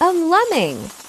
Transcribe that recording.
of lemming.